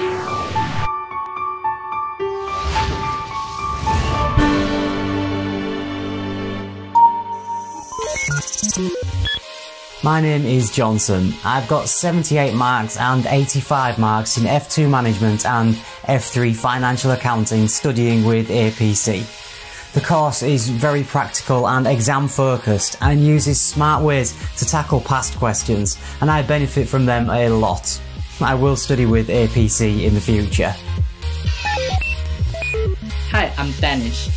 My name is Johnson. I've got 78 marks and 85 marks in F2 Management and F3 Financial Accounting studying with APC. The course is very practical and exam focused and uses smart ways to tackle past questions and I benefit from them a lot. I will study with APC in the future. Hi, I'm Danish.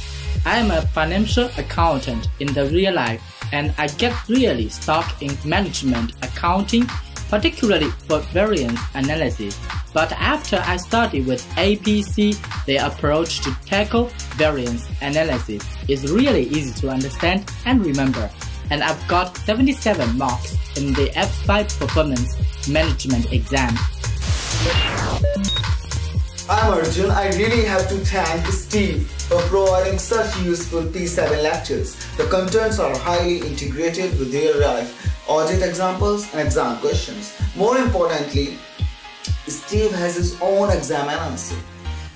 I am a financial accountant in the real life and I get really stuck in management accounting, particularly for variance analysis. But after I studied with APC, the approach to tackle variance analysis is really easy to understand and remember. And I've got 77 marks in the F5 Performance Management exam. I'm Arjun. I really have to thank Steve for providing such useful P7 lectures. The contents are highly integrated with real life audit examples and exam questions. More importantly, Steve has his own exam analysis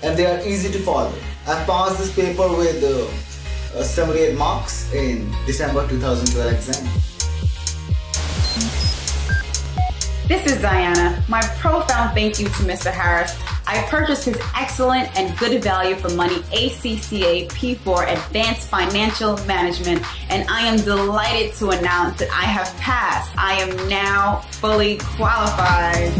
and they are easy to follow. I passed this paper with uh, uh, 78 marks in December 2012 exam. This is Diana. My profound thank you to Mr. Harris. I purchased his excellent and good value for money ACCA P4 Advanced Financial Management, and I am delighted to announce that I have passed. I am now fully qualified.